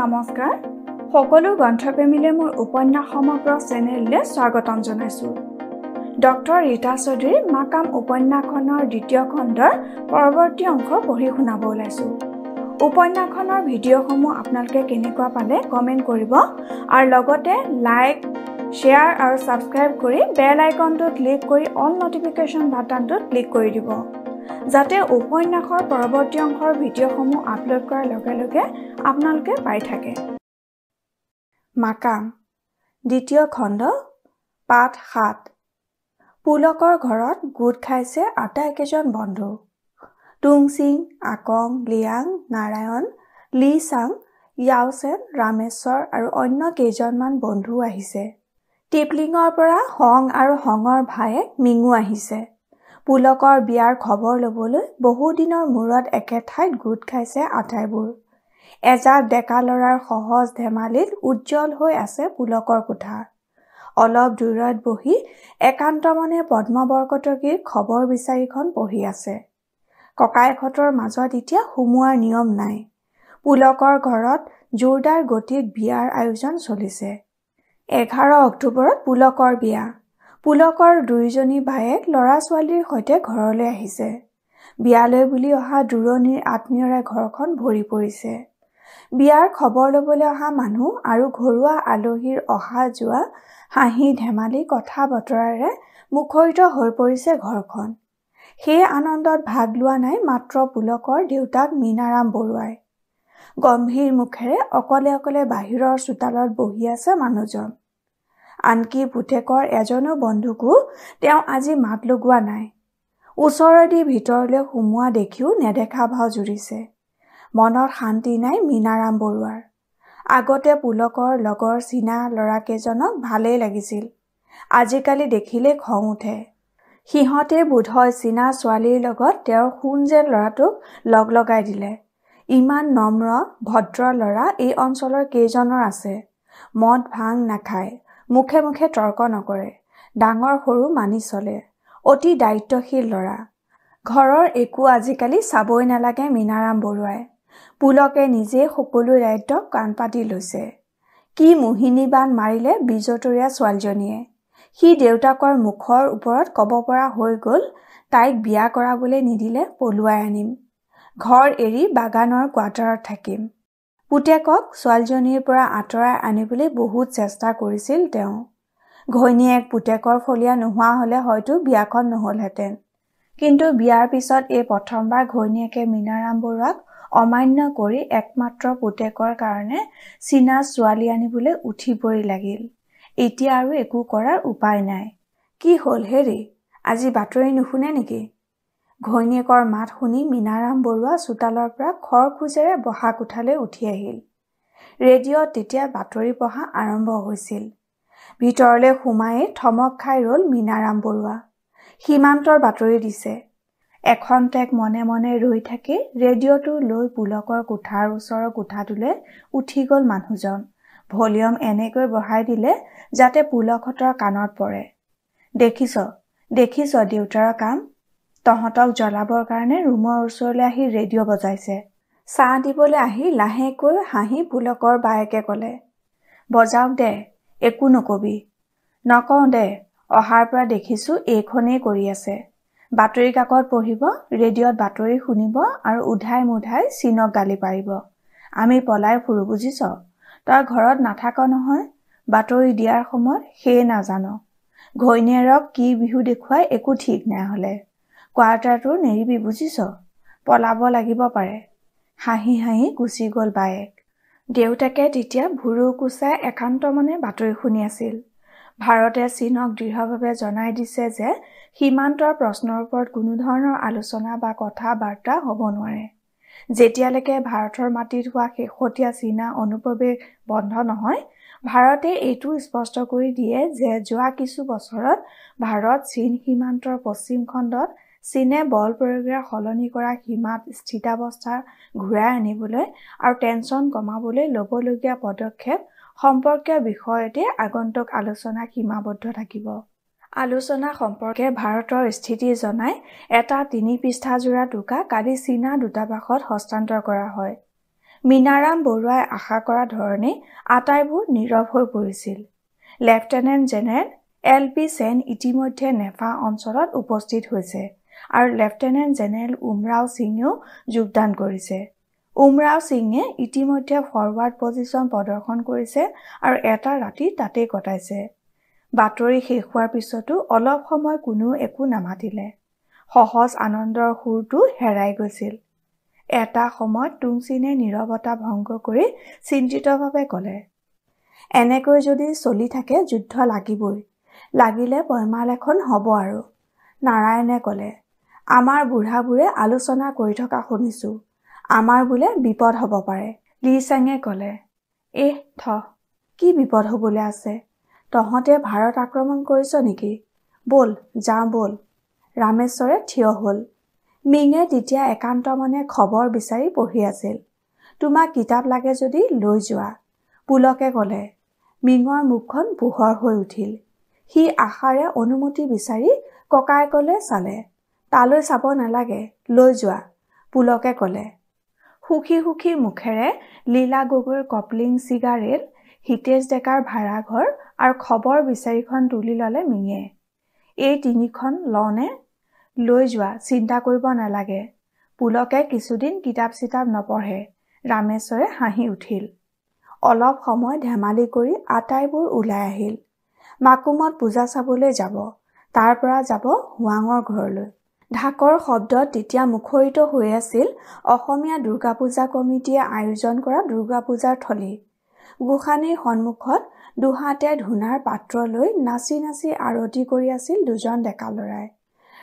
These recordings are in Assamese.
নমস্কাৰ। সকলো গ্ৰন্থপ্ৰেমীলৈ মোৰ উপন্যাস সমগ্ৰ চেনেললৈ স্বাগতম জনাইছোঁ। ডক্টৰ ৰীতা চৌধুৰীৰ মাকাম উপন্যাসখনৰ দ্বিতীয় খণ্ডৰ পৰৱৰ্তী অংশ পঢ়ি শুনাব ওলাইছোঁ। উপন্যাসখনৰ ভিডিঅ'সমূহ আপোনালোকে কেনেকুৱা পালে কমেণ্ট কৰিব আৰু লগতে লাইক শ্বেয়াৰ আৰু ছাবস্ক্ৰাইব কৰি বেল আইকনটো ক্লিক কৰি অল নটিফিকেশ্যন বাটনটোত ক্লিক কৰি দিব। যাতে উপন্যাসৰ পৰৱৰ্তী অংশৰ ভিডিঅ'সমূহ আপলোড কৰাৰ লগে লগে আপোনালোকে পাই থাকে। মাকাম দ্বিতীয় খণ্ড পাঠ সাত। পুলকৰ ঘৰত গোট খাইছে আটাইকেইজন বন্ধু। টুং সিং আকং লিয়াং নাৰায়ণ লি চাং য়াওচেন ৰামেশ্বৰ আৰু অন্য কেইজনমান বন্ধু আহিছে। টিপলিঙৰ পৰা হং আৰু হঙৰ ভায়েক মিঙু আহিছে। পুলকৰ বিয়াৰ খবৰ ল'বলৈ বহুদিনৰ মূৰত একে ঠাইত গোট খাইছে আটাইবোৰ। এজাক ডেকা ল'ৰাৰ সহজ ধেমালিত উজ্জ্বল হৈ আছে পুলকৰ কোঠা। অলপ দূৰত বহি একান্তমনে পদ্মবৰকটকীৰ খবৰ বিচাৰিখন পঢ়ি আছে। ককায়েকহঁতৰ মাজত এতিয়া সোমোৱাৰ নিয়ম নাই। পুলকৰ ঘৰত জোৰদাৰ গতিত বিয়াৰ আয়োজন চলিছে। এঘাৰ অক্টোবৰত পুলকৰ বিয়া। পুলকৰ দুয়োজনী বায়েক ল'ৰা ছোৱালীৰ সৈতে ঘৰলৈ আহিছে। বিয়ালৈ বুলি অহা দূৰণিৰ আত্মীয়ৰে ঘৰখন ভৰি পৰিছে। বিয়াৰ খবৰ ল'বলৈ অহা মানুহ আৰু ঘৰুৱা আলহীৰ অহা যোৱা হাঁহি ধেমালি কথা বতৰাৰে মুখৰিত হৈ পৰিছে ঘৰখন। সেই আনন্দত ভাগ লোৱা নাই মাত্ৰ পুলকৰ দেউতাক মীনাৰাম বৰুৱাই। গম্ভীৰ মুখেৰে অকলে অকলে বাহিৰৰ চোতালত বহি আছে মানুহজন। আনকি পুতেকৰ এজনো বন্ধুকো তেওঁ আজি মাত লগোৱা নাই। ওচৰেদি ভিতৰলৈ সোমোৱা দেখিও নেদেখা ভাও জুৰিছে। মনত শান্তি নাই মীনাৰাম বৰুৱাৰ। আগতে পুলকৰ লগৰ চীনা ল'ৰাকেইজনক ভালেই লাগিছিল। আজিকালি দেখিলে খং উঠে। সিহঁতে বোধহয় চীনা ছোৱালীৰ লগত তেওঁৰ সোণ যেন ল'ৰাটোক লগ লগাই দিলে। ইমান নম্ৰ ভদ্ৰ ল'ৰা এই অঞ্চলৰ কেইজনৰ আছে। মদ ভাং নাখায়। মুখে মুখে তৰ্ক নকৰে ডাঙৰ সৰু মানি চলে অতি দায়িত্বশীল ল'ৰা। ঘৰৰ একো আজিকালি চাবই নালাগে মীনাৰাম বৰুৱাই। পুলকে নিজেই সকলো দায়িত্ব কাণ পাতি লৈছে। কি মোহিনীবান মাৰিলে বিজতৰীয়া ছোৱালীজনীয়ে? সি দেউতাকৰ মুখৰ ওপৰত ক'ব পৰা হৈ গ'ল তাইক বিয়া কৰাবলৈ নিদিলে পলুৱাই আনিম। ঘৰ এৰি বাগানৰ কোৱাৰ্টাৰত থাকিম। পুতেকক ছোৱালীজনীৰ পৰা আঁতৰাই আনিবলৈ বহুত চেষ্টা কৰিছিল তেওঁ। ঘৈণীয়েক পুতেকৰ ফলীয়া নোহোৱা হ'লে হয়তো বিয়াখন নহ'লহেঁতেন। কিন্তু বিয়াৰ পিছত এই প্ৰথমবাৰ ঘৈণীয়েকে মীনাৰাম বৰুৱাক অমান্য কৰি একমাত্ৰ পুতেকৰ কাৰণে চীনা ছোৱালী আনিবলৈ উঠি পৰি লাগিল। এতিয়া আৰু একো কৰাৰ উপায় নাই। কি হ'ল হেৰি? আজি বাতৰি নুশুনে নেকি? ঘৈণীয়েকৰ মাত শুনি মীনাৰাম বৰুৱা চোতালৰ পৰা খৰ খোজেৰে বহা কোঠালৈ উঠি আহিল। ৰেডিঅ'ত তেতিয়া বাতৰি পঢ়া আৰম্ভ হৈছিল। ভিতৰলৈ সোমায়েই থমক খাই ৰ'ল মীনাৰাম বৰুৱা। সীমান্তৰ বাতৰি দিছে। এখন টেক মনে মনে ৰৈ থাকি ৰেডিঅ'টো লৈ পুলকৰ কোঠাৰ ওচৰৰ কোঠাটোলৈ উঠি গ'ল মানুহজন। ভলিউম এনেকৈ বঢ়াই দিলে যাতে পুলকহঁতৰ কাণত পৰে। দেখিছ দেখিছ দেউতাৰৰ কাম? তহঁতক জ্বলাবৰ কাৰণে ৰুমৰ ওচৰলৈ আহি ৰেডিঅ' বজাইছে। চাহ দিবলৈ আহি লাহেকৈ হাঁহি পুলকৰ বায়েকে ক'লে বজাওক দে একো নকবি। নকওঁ দে অহাৰ পৰা দেখিছোঁ এইখনেই কৰি আছে। বাতৰি কাকত পঢ়িব ৰেডিঅ'ত বাতৰি শুনিব আৰু উধাই মুধাই চীনক গালি পাৰিব। আমি পলাই ফুৰোঁ বুজিছ? তই ঘৰত নাথাক নহয় বাতৰি দিয়াৰ সময়ত সেয়ে নাজানো। ঘৈণীয়েৰক কি বিহু দেখুৱাই একো ঠিক নাই হ'লে কোৱাৰ্টাৰটো নেৰিবি বুজিছ? পলাব লাগিব পাৰে। হাঁহি হাঁহি গুচি গ'ল বায়েক। দেউতাকে তেতিয়া ভুৰু কোচাই একান্ত মনে বাতৰি শুনি আছিল। ভাৰতে চীনক দৃঢ়ভাৱে জনাই দিছে যে সীমান্তৰ প্ৰশ্নৰ ওপৰত কোনো ধৰণৰ আলোচনা বা কথা বাৰ্তা হ'ব নোৱাৰে। যেতিয়ালৈকে ভাৰতৰ মাটিত হোৱা শেহতীয়া চীনা অনুপ্ৰৱেশ বন্ধ নহয় ভাৰতে এইটো স্পষ্ট কৰি দিয়ে যে যোৱা কিছু বছৰত ভাৰত চীন সীমান্তৰ পশ্চিম খণ্ডত চীনে বল প্ৰয়োগেৰে সলনি কৰা সীমাত স্থিতাৱস্থা ঘূৰাই আনিবলৈ আৰু টেনচন কমাবলৈ ল'বলগীয়া পদক্ষেপ সম্পৰ্কীয় বিষয়তে আগন্তুক আলোচনা সীমাবদ্ধ থাকিব। আলোচনা সম্পৰ্কে ভাৰতৰ স্থিতি জনাই এটা তিনি পৃষ্ঠাযোৰা টোকা কালি চীনা দূতাবাসত হস্তান্তৰ কৰা হয়। মীনাৰাম বৰুৱাই আশা কৰা ধৰণে আটাইবোৰ নীৰৱ হৈ পৰিছিল। Lieutenant general L P Sen ইতিমধ্যে নেফা অঞ্চলত উপস্থিত হৈছে। আৰু লেফটেনেণ্ট জেনেৰেল উমৰাও সিঙেও যোগদান কৰিছে। উমৰাও সিঙে ইতিমধ্যে ফৰৱাৰ্ড পজিশ্যন প্ৰদৰ্শন কৰিছে আৰু এটা ৰাতি তাতেই কটাইছে। বাতৰি শেষ হোৱাৰ পিছতো অলপ সময় কোনো একো নামাতিলে। সহজ আনন্দৰ সুৰটো হেৰাই গৈছিল। এটা সময়ত টুংচিনে নিৰৱতা ভংগ কৰি চিন্তিতভাৱে ক'লে এনেকৈ যদি চলি থাকে যুদ্ধ লাগিবই লাগিলে পৈমাল এখন হ'ব আৰু। নাৰায়ণে ক'লে আমাৰ বুঢ়াবোৰে আলোচনা কৰি থকা শুনিছোঁ। আমাৰ বোলে বিপদ হ'ব পাৰে লি চাঙে ক'লে। এহ থ কি বিপদ হ'বলৈ আছে? তহঁতে ভাৰত আক্ৰমণ কৰিছ নেকি? ব'ল যাওঁ ব'ল। ৰামেশ্বৰে থিয় হ'ল। মিঙে তেতিয়া একান্ত মনে খবৰ বিচাৰি পঢ়ি আছিল। তোমাক কিতাপ লাগে যদি লৈ যোৱা। পুলকে ক'লে মিঙৰ মুখখন পোহৰ হৈ উঠিল। সি আশাৰে অনুমতি বিচাৰি ককায়েকলৈ চালে। তালৈ চাব নালাগে লৈ যোৱা পুলকে ক'লে। সুখী সুখী মুখেৰে লীলা গগৈৰ কপলিং চিগাৰেট হিতেশ ডেকাৰ ভাড়াঘৰ আৰু খবৰ বিচাৰিখন তুলি ল'লে মিঙে এই তিনিখন লওঁনে? লৈ যোৱা চিন্তা কৰিব নালাগে। পুলকে কিছুদিন কিতাপ চিতাপ নপঢ়ে ৰামেশ্বৰে হাঁহি উঠিল। অলপ সময় ধেমালি কৰি আটাইবোৰ ওলাই আহিল। মাকুমত পূজা চাবলৈ যাব তাৰ পৰা যাব হোৱাঙৰ ঘৰলৈ। ঢাকৰ শব্দত তেতিয়া মুখৰিত হৈ আছিল অসমীয়া দুৰ্গা পূজা কমিটিয়ে আয়োজন কৰা দুৰ্গা পূজাৰ থলী। গোসানীৰ সন্মুখত দুহাতে ধূনাৰ পাত্ৰ লৈ নাচি নাচি আৰতি কৰি আছিল দুজন ডেকা ল'ৰাই।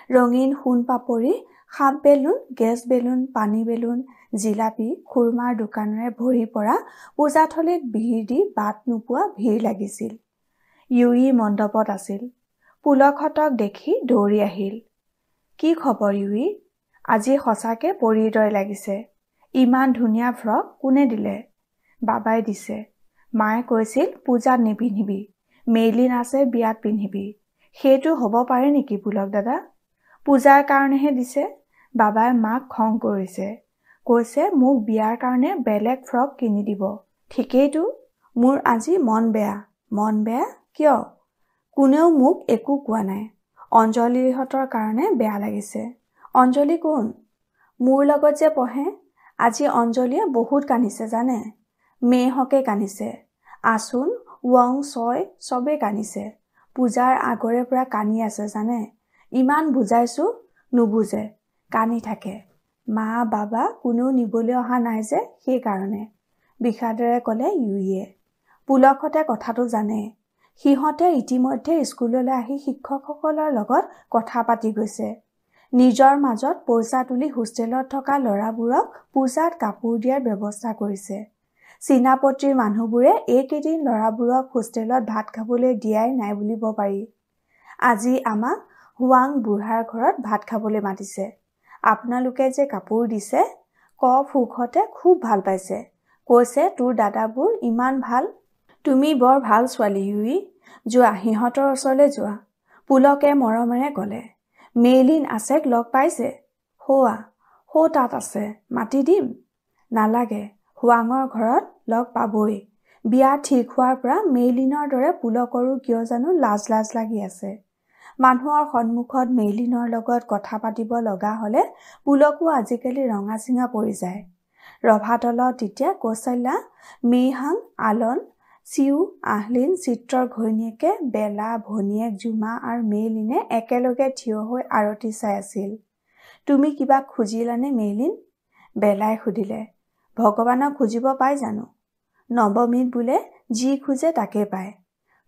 ৰঙীন সোণ পাপৰি সাপ বেলুন গেছ বেলুন পানী বেলুন জিলাপি খুৰমাৰ দোকানেৰে ভৰি পৰা পূজাথলীত ভিৰ দি বাট নোপোৱা ভিৰ লাগিছিল। ইউই মণ্ডপত আছিল। পুলকহঁতক দেখি দৌৰি আহিল। কি খবৰ ইউই আজি সঁচাকে পৰীৰ দৰে লাগিছে। ইমান ধুনীয়া ফ্ৰক কোনে দিলে? বাবাই দিছে। মায়ে কৈছিল পূজাত নিপিন্ধিবি। মেইলিন আছে বিয়াত পিন্ধিবি। সেইটো হ'ব পাৰে নেকি পুলক দাদা? পূজাৰ কাৰণেহে দিছে। বাবাই মাক খং কৰিছে। কৈছে মোক বিয়াৰ কাৰণে বেলেগ ফ্ৰক কিনি দিব। ঠিকেইতো মোৰ আজি মন বেয়া। মন বেয়া? কিয়? কোনেও মোক একো কোৱা নাই। অঞ্জলিহঁতৰ কাৰণে বেয়া লাগিছে। অঞ্জলি কোন? মোৰ লগত যে পঢ়ে আজি অঞ্জলিয়ে বহুত কান্দিছে জানে? মেহকে কান্দিছে। আচোন ৱং ছয় চবেই কান্দিছে। পূজাৰ আগৰে পৰা কান্দি আছে জানে? ইমান বুজাইছোঁ নুবুজে। কান্দি থাকে। মা বাবা কোনেও নিবলৈ অহা নাই যে সেইকাৰণে। বিষাদেৰে ক'লে ইউয়ে পুলকহঁতে কথাটো জানে। সিহঁতে ইতিমধ্যে স্কুললৈ আহি শিক্ষকসকলৰ লগত কথা পাতি গৈছে। নিজৰ মাজত পইচা তুলি হোষ্টেলত থকা ল'ৰাবোৰক পূজাত কাপোৰ দিয়াৰ ব্যৱস্থা কৰিছে। চীনাপত্ৰীৰ মানুহবোৰে এইকেইদিন ল'ৰাবোৰক হোষ্টেলত ভাত খাবলৈ দিয়াই নাই বুলিব পাৰি। আজি আমাক হুৱাং বুঢ়াৰ ঘৰত ভাত খাবলৈ মাতিছে। আপোনালোকে যে কাপোৰ দিছে ক ফুকহঁতে খুব ভাল পাইছে। কৈছে তোৰ দাদাবোৰ ইমান ভাল তুমি বৰ ভাল ছোৱালী ইউই যোৱা সিহঁতৰ ওচৰলৈ যোৱা। পুলকে মৰমেৰে ক'লে মেইলিন আছেক লগ পাইছে? সৌৱা সৌ তাত আছে মাতি দিম। নালাগে হুৱাঙৰ ঘৰত লগ পাবই। বিয়া ঠিক হোৱাৰ পৰা মেইলিনৰ দৰে পুলকৰো কিয় জানো লাজ লাজ লাগি আছে। মানুহৰ সন্মুখত মেইলিনৰ লগত কথা পাতিব লগা হ'লে পুলকো আজিকালি ৰঙা চিঙা পৰি যায়। ৰভাতলত তেতিয়া কৌশল্যা মেইহাং আলন চিউ আহলিন চিত্ৰৰ ঘৈণীয়েকে বেলা ভনীয়েক জুমা আৰু মেইলিনে একেলগে থিয় হৈ আৰতি চাই আছিল। তুমি কিবা খুজিলানে মেইলিন? বেলাই সুধিলে। ভগৱানক খুজিব পাই জানো? নৱমীত বোলে যি খোজে তাকে পায়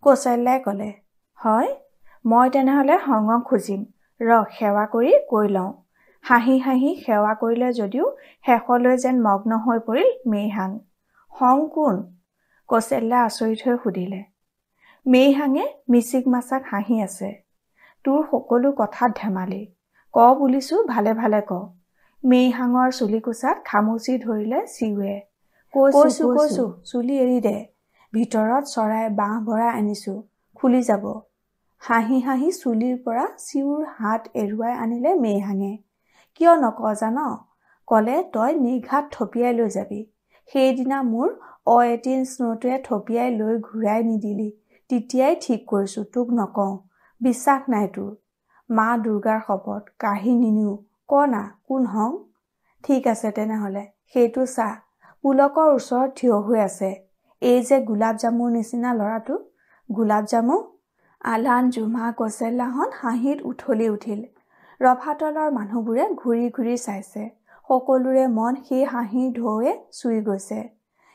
কৌশল্যাই ক'লে। হয় মই তেনেহ'লে সংগক খুজিম। ৰ সেৱা কৰি কৈ লওঁ। হাঁহি হাঁহি সেৱা কৰিলে যদিও শেষলৈ যেন মগ্ন হৈ পৰিল মেইহাং হং কোন? কৌশল্যা আচৰিত হৈ সুধিলে মেইহাঙে মিচিক মাছাক হাঁহি আছে। তোৰ সকলো কথাত ধেমালি। ক বুলিছোঁ ভালে ভালে ক। মেইহাঙৰ চুলিকোচাত খামুচি ধৰিলে চিউৱে কৈছোঁ কৈছোঁ চুলি এৰি দে। ভিতৰত চৰাই বাঁহ ভৰাই আনিছোঁ খুলি যাব। হাঁহি হাঁহি চুলিৰ পৰা চিউৰ হাত এৰুৱাই আনিলে মেইহাঙে। কিয় নক জান? ক'লে তই নিৰ্ঘাত থপিয়াই লৈ যাবি। সেইদিনা মোৰ অ এটিন স্ন'টোৱে থপিয়াই লৈ ঘূৰাই নিদিলি। তেতিয়াই ঠিক কৰিছোঁ তোক নকওঁ। বিশ্বাস নাই তোৰ। মা দুৰ্গাৰ শপত কাঢ়ি নিনিও। ক না কোন হওঁ? ঠিক আছে তেনেহ'লে সেইটো চা। পুলকৰ ওচৰত থিয় হৈ আছে। এই যে গোলাপ জামুৰ নিচিনা ল'ৰাটো গোলাপ জামু? আলান জুমা কচেল্লাহত হাঁহিত উঠলি উঠিল। ৰভাতলৰ মানুহবোৰে ঘূৰি ঘূৰি চাইছে। সকলোৰে মন সেই হাঁহিৰ ঢৌৱে চুই গৈছে।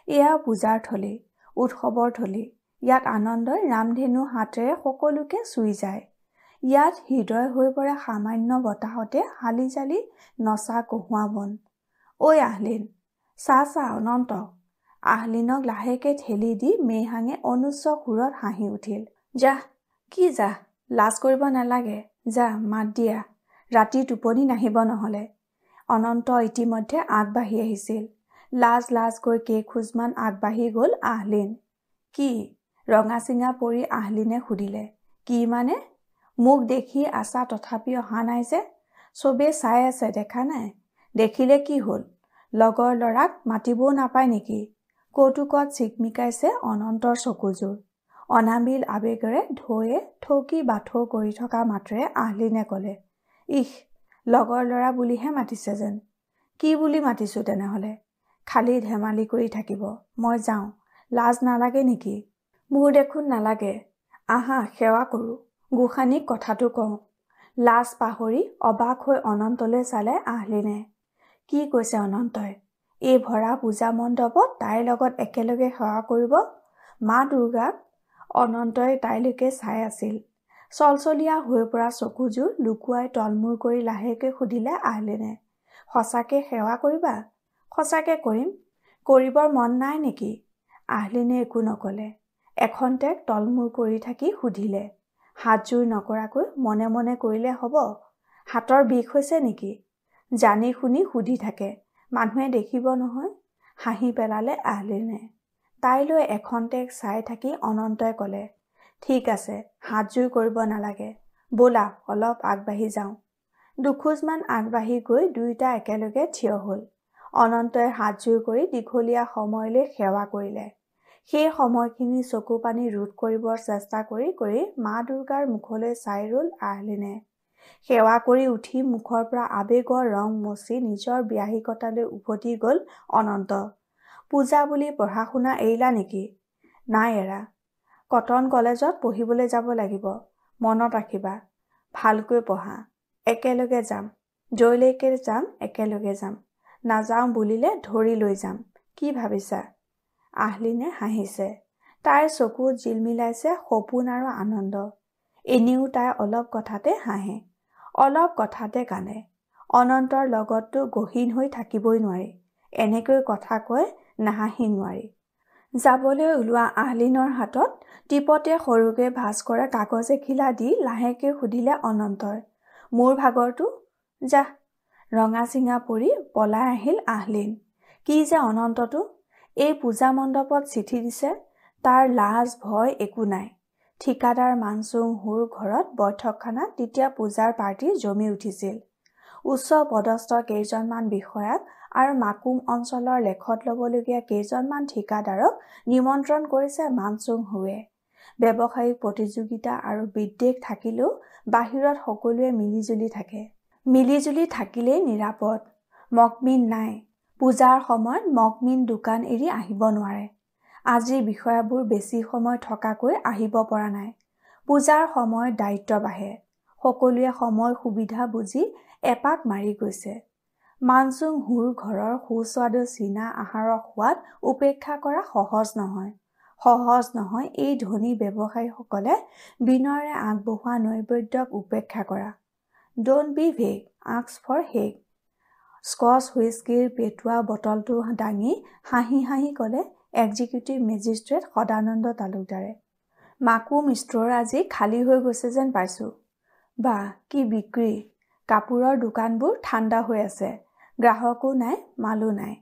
এয়া পূজাৰ থলী উৎসৱৰ থলী। ইয়াত আনন্দই ৰামধেনু হাতেৰে সকলোকে চুই যায়। ইয়াত হৃদয় হৈ পৰে সামান্য বতাহতে হালি জালি নচা কহুৱা বন। ঐ আহলিন চা চা অনন্ত। আহলিনক লাহেকে ঠেলি দি মেইহাঙে অনুচ্চ সুৰত হাঁহি উঠিল। যাহ কি যাহ লাজ কৰিব নালাগে। যা মাত দিয়া। ৰাতি টোপনি নাহিব নহ'লে। অনন্ত ইতিমধ্যে আগবাঢ়ি আহিছিল। লাজ লাজকৈ কেইখোজমান আগবাঢ়ি গ'ল আহলিন। কি? ৰঙা চিঙা পৰি আহলিনে সুধিলে। কি মানে? মোক দেখি আছা তথাপি অহা নাই যে। চবেই চাই আছে দেখা নাই। দেখিলে কি হ'ল? লগৰ ল'ৰাক মাতিবও নাপায় নেকি? কৌতুকত চিকমিকাইছে অনন্তৰ চকুযোৰ। অনামিল আৱেগেৰে ঢৌৱে থৌকি বাথৌ কৰি থকা মাত্ৰে আহলিনে ক'লে ইহ লগৰ ল'ৰা বুলিহে মাতিছে যেন। কি বুলি মাতিছোঁ তেনেহ'লে? খালি ধেমালি কৰি থাকিব। মই যাওঁ। লাজ নালাগে নেকি? মোৰ দেখোন নালাগে। আহা সেৱা কৰোঁ। গোসানীক কথাটো কওঁ। লাজ পাহৰি অবাক হৈ অনন্তলৈ চালে আহলিনে কি কৈছে অনন্তই? এই ভৰা পূজা মণ্ডপত তাইৰ লগত একেলগে সেৱা কৰিব? মা দুৰ্গাক? অনন্তই তাইলৈকে চাই আছিল। চলচলীয়া হৈ পৰা চকুযোৰ লুকুৱাই তলমূৰ কৰি লাহেকৈ সুধিলে আহলিনে সঁচাকে সেৱা কৰিবা? সঁচাকে কৰিম? কৰিবৰ মন নাই নেকি? আহলিনে একো নকলে। এখন্তেক তলমূৰ কৰি থাকি সুধিলে। হাতযোৰ নকৰাকৈ মনে মনে কৰিলে হ'ব? হাতৰ বিষ হৈছে নেকি? জানি শুনি সুধি থাকে। মানুহে দেখিব নহয়। হাঁহি পেলালে আহলিনে? তাইলৈ এখন্তেক চাই থাকি অনন্তই ক'লে ঠিক আছে হাতযোৰ কৰিব নালাগে। ব'লা অলপ আগবাঢ়ি যাওঁ। দুখোজমান আগবাঢ়ি গৈ দুয়োটা একেলগে থিয় হ'ল। অনন্তই হাতযোৰ কৰি দীঘলীয়া সময়লৈ সেৱা কৰিলে। সেই সময়খিনি চকু পানী ৰোধ কৰিবৰ চেষ্টা কৰি কৰি মা দুৰ্গাৰ মুখলৈ চাই ৰোল আহলিনে। সেৱা কৰি উঠি মুখৰ পৰা আৱেগৰ ৰং মচি নিজৰ বিয়াহিকতালৈ উভতি গ'ল অনন্ত। পূজা বুলি পঢ়া শুনা এৰিলা নেকি? নাই এৰা। কটন কলেজত পঢ়িবলৈ যাব লাগিব। মনত ৰাখিবা। ভালকৈ পঢ়া। একেলগে যাম। জয়লৈকে যাম একেলগে যাম। নাযাওঁ বুলিলে ধৰি লৈ যাম। কি ভাবিছা? আহলিনে হাঁহিছে? তাইৰ চকুত জিলমিলাইছে সপোন আৰু আনন্দ। এনেও তাই অলপ কথাতে হাঁহে। অলপ কথাতে কান্দে। অনন্তৰ লগততো গহীন হৈ থাকিবই নোৱাৰি। এনেকৈ কথা কৈ নাহাঁহি নোৱাৰি। যাবলৈ ওলোৱা আহলিনৰ হাতত টিপতে সৰুকৈ ভাজ কৰা কাগজ এখিলা দি লাহেকৈ সুধিলে অনন্তই মোৰ ভাগৰটো? যাহ ৰঙা চিঙা পৰি পলাই আহিল আহলিন। কি যে অনন্তটো? এই পূজা মণ্ডপত চিঠি দিছে তাৰ লাজ ভয় একো নাই। ঠিকাদাৰ মানচুং হুৰ ঘৰত বৈঠকখানাত তেতিয়া পূজাৰ পাৰ্টি জমি উঠিছিল। উচ্চ পদস্থ কেইজনমান বিষয়াক আৰু মাকুম অঞ্চলৰ লেখত ল'বলগীয়া কেইজনমান ঠিকাদাৰক নিমন্ত্ৰণ কৰিছে মানচুং হুৱে। ব্যৱসায়িক প্ৰতিযোগিতা আৰু বিদ্বেষ থাকিলেও বাহিৰত সকলোৱে মিলিজুলি থাকে। মিলিজুলি থাকিলেই নিৰাপদ। মকমিন নাই। পূজাৰ সময়ত মকমিন দোকান এৰি আহিব নোৱাৰে। আজিৰ বিষয়াবোৰ বেছি সময় থকাকৈ আহিব পৰা নাই। পূজাৰ সময়ত দায়িত্ব বাঢ়ে। সকলোৱে সময় সুবিধা বুজি এপাক মাৰি গৈছে। মানচুং হুৰ ঘৰৰ সুস্বাদু চীনা আহাৰৰ সোৱাদ উপেক্ষা কৰা সহজ নহয়। সহজ নহয় এই ধনী ব্যৱসায়ীসকলে বিনয়েৰে আগবঢ়োৱা নৈবেদ্যক উপেক্ষা কৰা। ড'ণ্ট বি ভেগ আক্স ফৰ হেগ স্কচ হুইস্কিৰ পেটুৱা বটলটো দাঙি হাঁহি হাঁহি ক'লে এক্সিকিউটিভ মেজিষ্ট্ৰেট সদানন্দ তালুকদাৰে। মাকুম ষ্ট'ৰ আজি খালী হৈ গৈছে যেন পাইছোঁ। বা কি বিক্ৰী? কাপোৰৰ দোকানবোৰ ঠাণ্ডা হৈ আছে। গ্ৰাহকো নাই মালো নাই।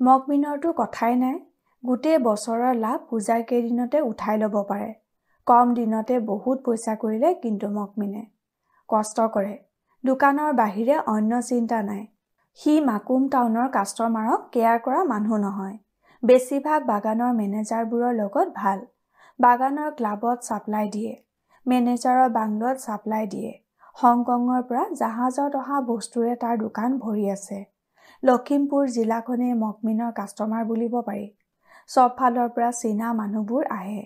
মকমিনৰতো কথাই নাই। গোটেই বছৰৰ লাভ পূজাৰ কেইদিনতে উঠাই ল'ব পাৰে। কম দিনতে বহুত পইচা কৰিলে কিন্তু মকমিনে কষ্ট কৰে। দোকানৰ বাহিৰে অন্য চিন্তা নাই। সি মাকুম টাউনৰ কাষ্টমাৰক কেয়াৰ কৰা মানুহ নহয়। বেছিভাগ বাগানৰ মেনেজাৰবোৰৰ লগত ভাল। বাগানৰ ক্লাবত ছাপ্লাই দিয়ে। মেনেজাৰৰ বাংলত ছাপ্লাই দিয়ে। হংকঙৰ পৰা জাহাজত অহা বস্তুৰে তাৰ দোকান ভৰি আছে। লখিমপুৰ জিলাখনেই মকমিনৰ কাষ্টমাৰ বুলিব পাৰি। চব ফালৰ পৰা চীনা মানুহবোৰ আহে।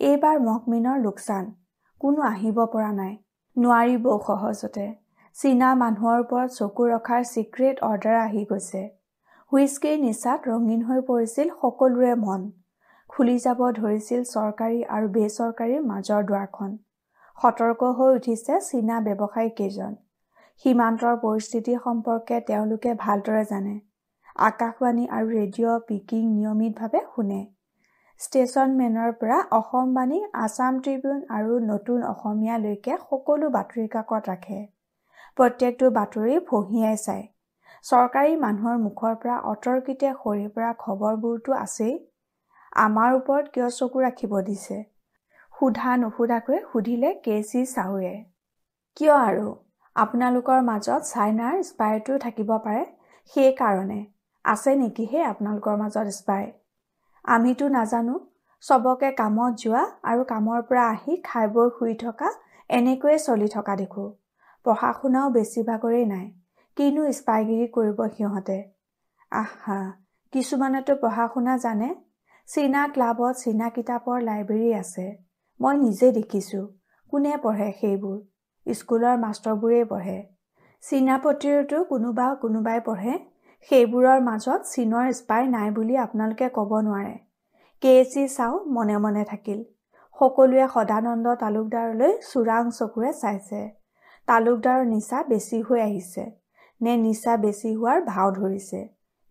এইবাৰ মকমিনৰ লোকচান। কোনো আহিব পৰা নাই। নোৱাৰিবও সহজতে। চীনা মানুহৰ ওপৰত চকু ৰখাৰ ছিক্ৰেট অৰ্ডাৰ আহি গৈছে। হুইস্কিৰ নিচাত ৰঙীন হৈ পৰিছিল সকলোৰে মন। খুলি যাব ধৰিছিল চৰকাৰী আৰু বেচৰকাৰীৰ মাজৰ দুৱাৰখন। সতৰ্ক হৈ উঠিছে চীনা ব্যৱসায়ী কেইজন সীমান্তৰ পৰিস্থিতি সম্পৰ্কে তেওঁলোকে ভালদৰে জানে। আকাশবাণী আৰু ৰেডিঅ' পিকিং নিয়মিতভাৱে শুনে। ষ্টেচনমেনৰ পৰা অসমবাণী আছাম ট্ৰিবিউন আৰু নতুন অসমীয়ালৈকে সকলো বাতৰি কাকত ৰাখে। প্ৰত্যেকটো বাতৰি ফঁহিয়াই চায়। চৰকাৰী মানুহৰ মুখৰ পৰা অতৰ্কিতে সৰি পৰা খবৰবোৰতো আছেই। আমাৰ ওপৰত কিয় চকু ৰাখিব দিছে? সোধা নুসুধাকৈ সুধিলে কে চি চাহুৱে কিয় আৰু? আপোনালোকৰ মাজত চাইনাৰ স্পাইটো থাকিব পাৰে। সেইকাৰণে আছে নেকি হে আপোনালোকৰ মাজত স্পাই? আমিতো নাজানো। চবকে কামত যোৱা আৰু কামৰ পৰা আহি খাই বৈ শুই থকা এনেকৈয়ে চলি থকা দেখোঁ। পঢ়া শুনাও বেছিভাগৰেই নাই কিনো স্পাইগিৰি কৰিব সিহঁতে। আহা কিছুমানেতো পঢ়া শুনা জানে। চীনা ক্লাবত চীনা কিতাপৰ লাইব্ৰেৰী আছে। মই নিজে দেখিছোঁ কোনে পঢ়ে সেইবোৰ। স্কুলৰ মাষ্টৰবোৰেই পঢ়ে। চীনা পত্ৰিতো কোনোবা কোনোবাই পঢ়ে। সেইবোৰৰ মাজত চীনৰ স্পাই নাই বুলি আপোনালোকে ক'ব নোৱাৰে। কে চি চাও মনে মনে থাকিল। সকলোৱে সদানন্দ তালুকদাৰলৈ চোৰাং চকুৰে চাইছে। তালুকদাৰৰ নিচা বেছি হৈ আহিছে নে নিচা বেছি হোৱাৰ ভাও ধৰিছে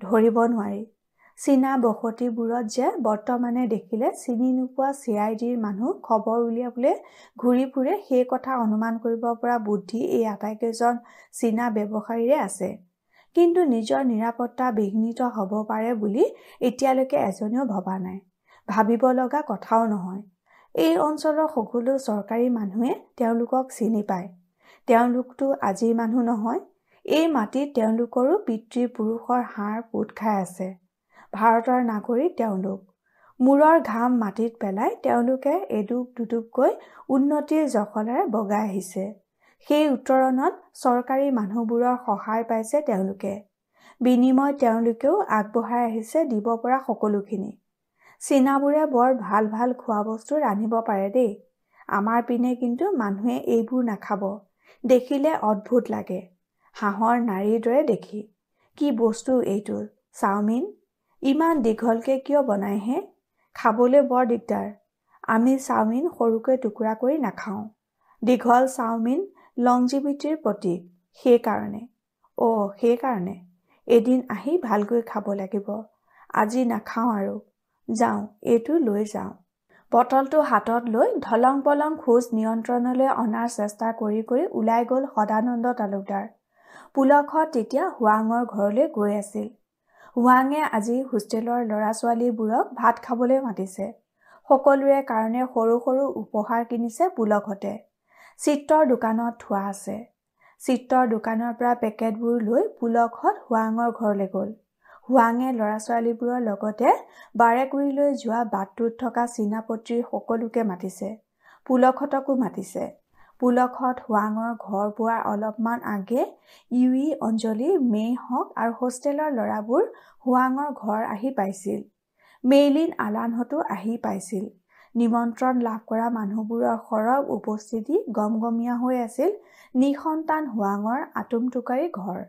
ধৰিব নোৱাৰি। চীনা বসতিবোৰত যে বৰ্তমানে দেখিলে চিনি নোপোৱা চি আই ডিৰ মানুহ খবৰ উলিয়াবলৈ ঘূৰি ফুৰে সেই কথা অনুমান কৰিব পৰা বুদ্ধি এই আটাইকেইজন চীনা ব্যৱসায়ীৰে আছে। কিন্তু নিজৰ নিৰাপত্তা বিঘ্নিত হ'ব পাৰে বুলি এতিয়ালৈকে এজনেও ভবা নাই। ভাবিব লগা কথাও নহয়। এই অঞ্চলৰ সকলো চৰকাৰী মানুহে তেওঁলোকক চিনি পায়। তেওঁলোকতো আজিৰ মানুহ নহয়। এই মাটিত তেওঁলোকৰো পিতৃ পুৰুষৰ হাড় পোত খাই আছে। ভাৰতৰ নাগৰিক তেওঁলোক। মূৰৰ ঘাম মাটিত পেলাই তেওঁলোকে এডুব দুডুবকৈ উন্নতিৰ জখলাৰে বগাই আহিছে। সেই উত্তৰণত চৰকাৰী মানুহবোৰৰ সহায় পাইছে তেওঁলোকে। বিনিময় তেওঁলোকেও আগবঢ়াই আহিছে দিব পৰা সকলোখিনি। চীনাবোৰে বৰ ভাল ভাল খোৱা বস্তু ৰান্ধিব পাৰে দেই। আমাৰ পিনে কিন্তু মানুহে এইবোৰ নাখাব। দেখিলে অদ্ভুত লাগে। হাঁহৰ নাড়ীৰ দৰে দেখি। কি বস্তু এইটো? চাওমিন? ইমান দীঘলকৈ কিয় বনাইহে খাবলৈ বৰ দিগদাৰ। আমি চাওমিন সৰুকৈ টুকুৰা কৰি নাখাওঁ। দীঘল চাওমিন লংজিভিটিৰ প্ৰতীক সেইকাৰণে। অ' সেইকাৰণে। এদিন আহি ভালকৈ খাব লাগিব। আজি নাখাওঁ আৰু। যাওঁ এইটো লৈ যাওঁ। বটলটো হাতত লৈ ধলং পলং খোজ নিয়ন্ত্ৰণলৈ অনাৰ চেষ্টা কৰি কৰি ওলাই গ'ল সদানন্দ তালুকদাৰ। পুলকহঁত তেতিয়া হুৱাঙৰ ঘৰলৈ গৈ আছিল। হুৱাঙে আজি হোষ্টেলৰ ল'ৰা ছোৱালীবোৰক ভাত খাবলৈ মাতিছে। সকলোৰে কাৰণে সৰু সৰু উপহাৰ কিনিছে পুলকহঁতে। চিত্ৰৰ দোকানত থোৱা আছে। চিত্ৰৰ দোকানৰ পৰা পেকেটবোৰ লৈ পুলকহঁত হুৱাঙৰ ঘৰলৈ গ'ল। হুৱাঙে ল'ৰা ছোৱালীবোৰৰ লগতে বাৰেকুৰিলৈ যোৱা বাটটোত থকা চীনাপত্ৰীৰ সকলোকে মাতিছে। পুলকহঁতকো মাতিছে। পুলকহঁত হুৱাঙৰ ঘৰ পোৱাৰ অলপমান আগে ইউই অঞ্জলি মেইহক আৰু হোষ্টেলৰ ল'ৰাবোৰ হুৱাঙৰ ঘৰ আহি পাইছিল। মেইলিন আলানহঁতো আহি পাইছিল। নিমন্ত্ৰণ লাভ কৰা মানুহবোৰৰ সৰব উপস্থিতি গমগমীয়া হৈ আছিল নিসন্তান হুৱাঙৰ আটোমটোকাৰী ঘৰ।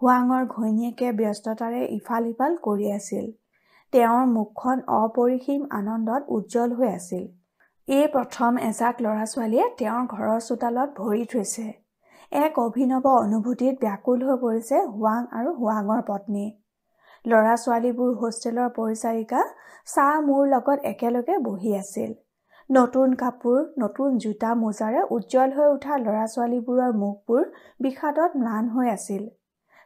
হুৱাঙৰ ঘৈণীয়েকে ব্যস্ততাৰে ইফাল সিফাল কৰি আছিল। তেওঁৰ মুখখন অপৰিসীম আনন্দত উজ্জ্বল হৈ আছিল। এই প্ৰথম এজাক ল'ৰা ছোৱালীয়ে তেওঁৰ ঘৰৰ চোতালত ভৰি থৈছে। এক অভিনৱ অনুভূতিত ব্যাকুল হৈ পৰিছে হুৱাং আৰু হুৱাঙৰ পত্নী। ল'ৰা ছোৱালীবোৰ হোষ্টেলৰ পৰিচাৰিকা চাহ মোৰ লগত একেলগে বহি আছিল। নতুন কাপোৰ নতুন জোতা মোজাৰে উজ্জ্বল হৈ উঠা ল'ৰা ছোৱালীবোৰৰ মুখবোৰ বিষাদত ম্লান হৈ আছিল।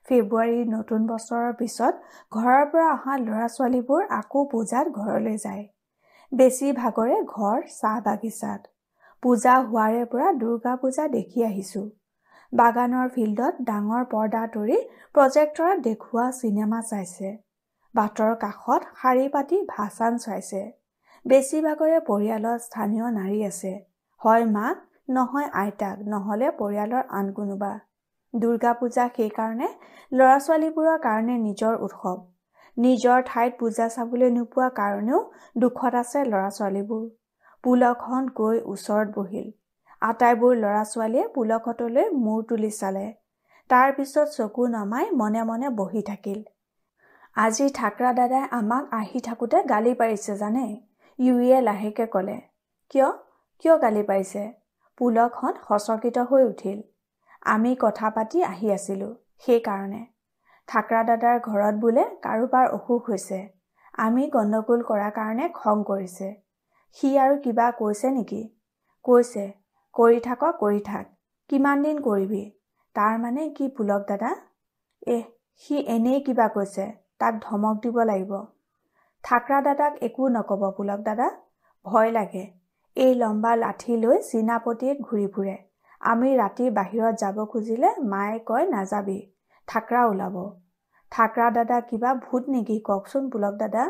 ফেব্ৰুৱাৰীৰ নতুন বছৰৰ পিছত ঘৰৰ পৰা অহা ল'ৰা ছোৱালীবোৰ আকৌ পূজাত ঘৰলৈ যায়। বেছিভাগৰে ঘৰ চাহ বাগিচাত। পূজা হোৱাৰে পৰা দুৰ্গা পূজা দেখি আহিছোঁ। বাগানৰ ফিল্ডত ডাঙৰ পৰ্দা তৰি প্ৰজেক্টৰত দেখুওৱা চিনেমা চাইছে। বাটৰ কাষত শাৰী পাতি ভাচান চৰাইছে বেছিভাগৰে পৰিয়ালত স্থানীয় নাৰী আছে। হয় মাক নহয় আইতাক নহ'লে পৰিয়ালৰ আন কোনোবা। দুৰ্গা পূজা সেইকাৰণে ল'ৰা ছোৱালীবোৰৰ কাৰণে নিজৰ উৎসৱ। নিজৰ ঠাইত পূজা চাবলৈ নোপোৱা কাৰণেও দুখত আছে ল'ৰা ছোৱালীবোৰ পুলকখন গৈ ওচৰত বহিল। আটাইবোৰ ল'ৰা ছোৱালীয়ে পুলকহঁতলৈ মূৰ তুলি চালে। তাৰ পিছত চকু নমাই মনে মনে বহি থাকিল। আজি ঠাকৰা দাদাই আমাক আহি থাকোঁতে গালি পাৰিছে জানে? ইউয়ে লাহেকে ক'লে। কিয়? কিয় গালি পাৰিছে? পুলকখন সচকিত হৈ উঠিল। আমি কথা পাতি আহি আছিলোঁ সেইকাৰণে। ঠাকৰা দাদাৰ ঘৰত বোলে কাৰোবাৰ অসুখ হৈছে। আমি গণ্ডগোল কৰাৰ কাৰণে খং কৰিছে। সি আৰু কিবা কৈছে নেকি? কৈছে। কৰি থাক কৰি থাক। কিমান দিন কৰিবি? তাৰ মানে কি পুলক দাদা? এহ সি এনেই কিবা কৈছে তাক ধমক দিব লাগিব। ঠাকৰা দাদাক একো নক'ব পুলক দাদা। ভয় লাগে। এই লম্বা লাঠি লৈ চীনাপতিত ঘূৰি ফুৰে। আমি ৰাতি বাহিৰত যাব খুজিলে মায়ে কয় নাযাবি ঠাকৰা ওলাব। ঠাকৰা দাদা কিবা ভূত নেকি? কওকচোন পুলক দাদা।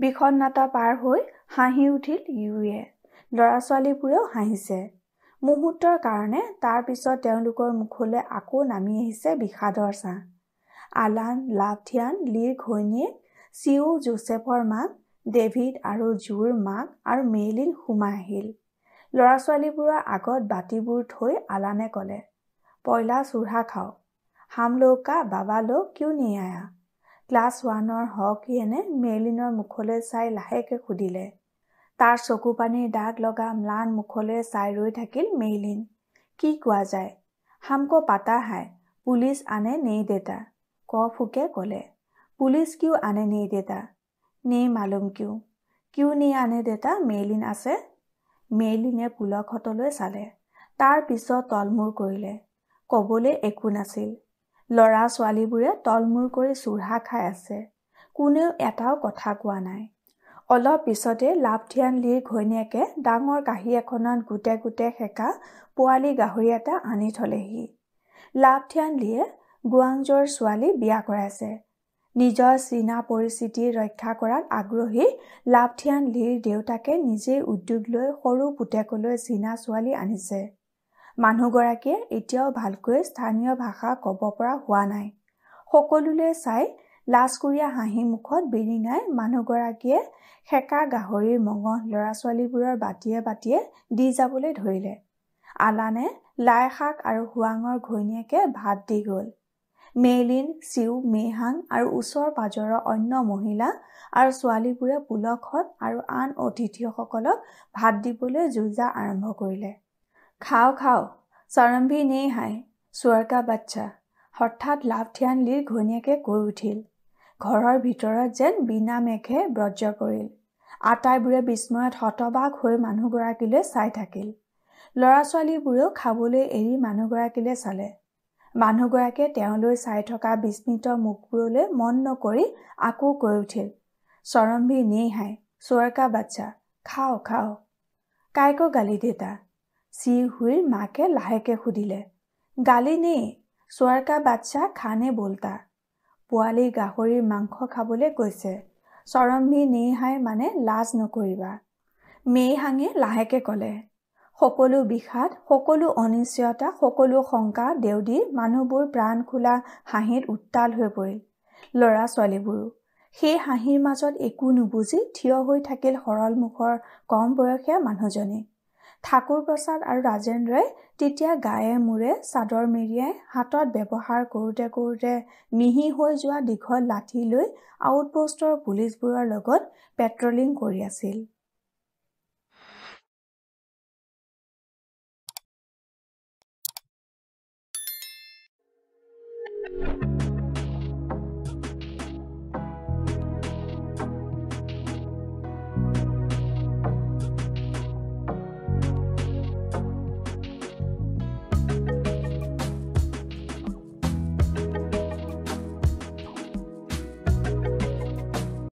বিষণ্ণতা পাৰ হৈ হাঁহি উঠিল ইউয়ে ল'ৰা ছোৱালীবোৰেও হাঁহিছে। মুহূৰ্তৰ কাৰণে তাৰ পিছত তেওঁলোকৰ মুখলৈ আকৌ নামি আহিছে বিষাদৰ ছাঁ। আলান লাভথিয়ান লিৰ ঘৈণীয়েক চিউ জোচেফৰ মাক ডেভিড আৰু জোৰ মাক আৰু মেইলিন সোমাই আহিল। ল'ৰা ছোৱালীবোৰৰ আগত বাতিবোৰ থৈ আলানে ক'লে পইলা হাম লোক কা বাবা লোক কিয় নিয়ে আয়া? ক্লাছ ওৱানৰ হকিয়েনে মেলিনৰ মুখলৈ চাই লাহেকৈ সুধিলে তাৰ চকু পানীৰ দাগ লগা ম্লান মুখলৈ চাই ৰৈ থাকিল মেইলিন। কি কোৱা যায়? হামকো পাতা হাই পুলিচ আনে নেই দেতা ক ফুকে ক'লে। পুলিচ কিয় আনে নেই দেতা? নেই মালুম কিয় কিয় নি আনে দেতা মেইলিন আছে? মেইলিনে পুলকহঁতলৈ চালে। তাৰ পিছত তলমূৰ কৰিলে। ক'বলৈ একো নাছিল। ল'ৰা ছোৱালীবোৰে তলমূৰ কৰি চুৰহা খাই আছে। কোনেও এটাও কথা কোৱা নাই। অলপ পিছতে লাভথিয়ান লিৰ ঘৈণীয়েকে ডাঙৰ কাঁহী এখনত গোটে গোটে সেকা পোৱালি গাহৰি এটা আনি থলেহি। লাভথিয়ান লিয়ে গুৱাংজৰ ছোৱালী বিয়া কৰাইছে। নিজৰ চীনা পৰিস্থিতি ৰক্ষা কৰাত আগ্ৰহী লাভথিয়ান লিৰ দেউতাকে নিজেই উদ্যোগ লৈ সৰু পুতেকলৈ চীনা ছোৱালী আনিছে। মানুহগৰাকীয়ে এতিয়াও ভালকৈ স্থানীয় ভাষা ক'ব পৰা হোৱা নাই। সকলোলৈ চাই লাজকুৰীয়া হাঁহি মুখত বিৰিঙাই মানুহগৰাকীয়ে সেকা গাহৰিৰ মঙহ ল'ৰা ছোৱালীবোৰৰ বাটিয়ে বাটিয়ে দি যাবলৈ ধৰিলে। আলানে লাই শাক আৰু হুৱাঙৰ ঘৈণীয়েকে ভাত দি গ'ল। মেইলিন চিউ মেহাং আৰু ওচৰ পাজৰৰ অন্য মহিলা আৰু ছোৱালীবোৰে পুলকহঁত আৰু আন অতিথিসকলক ভাত দিবলৈ যোজা আৰম্ভ কৰিলে। খাও খাও চৰম্ভী নেই হাই চুৱাৰকা বাচ্চা হঠাৎ লাভথিয়ান লিৰ ঘৈণীয়েকে কৈ উঠিল। ঘৰৰ ভিতৰত যেন বিনা মেঘে ব্ৰজ পৰিল। আটাইবোৰে বিস্ময়ত হতবাক হৈ মানুহগৰাকীলৈ চাই থাকিল। ল'ৰা ছোৱালীবোৰেও খাবলৈ এৰি মানুহগৰাকীলৈ চালে। মানুহগৰাকীয়ে তেওঁলৈ চাই থকা বিস্মিত মুখবোৰলৈ মন নকৰি আকৌ কৈ উঠিল চৰম্ভী নেই হাই চুৱাৰকা বাচ্চা খাও খাও। কাইকো গালি দেতা চিৰ হুইৰ মাকে লাহেকে সুধিলে গালি নে চোৱাৰকা বাচ্চা খানে বলতা? পোৱালি গাহৰিৰ মাংস খাবলৈ কৈছে। চৰম্ভী নেহাই মানে লাজ নকৰিবা। মেইহাঙে লাহেকে ক'লে সকলো বিষাদ সকলো অনিশ্চয়তা সকলো শংকা দেউদী মানুহবোৰ প্ৰাণ খোলা হাঁহিত উত্তাল হৈ পৰিল। ল'ৰা ছোৱালীবোৰো সেই হাঁহিৰ মাজত একো নুবুজি থিয় হৈ থাকিল সৰল মুখৰ কম বয়সীয়া মানুহজনী। ঠাকুৰ প্ৰসাদ আৰু ৰাজেন্দ্ৰই তেতিয়া গায়ে মূৰে চাদৰ মেৰিয়াই হাতত ব্যৱহাৰ কৰোঁতে কৰোঁতে মিহি হৈ যোৱা দীঘল লাঠি লৈ আউটপোষ্টৰ পুলিচবোৰৰ লগত পেট্ৰলিং কৰি আছিল।